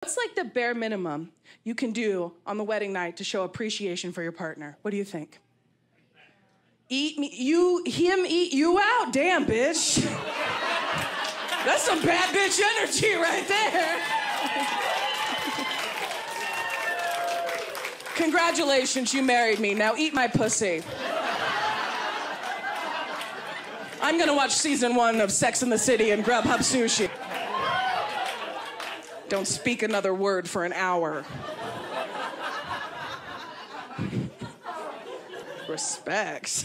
What's like the bare minimum you can do on the wedding night to show appreciation for your partner? What do you think? Eat me, you, him eat you out? Damn, bitch. That's some bad bitch energy right there. Congratulations, you married me. Now eat my pussy. I'm gonna watch season one of Sex in the City and Grubhub Sushi. Don't speak another word for an hour. Respect.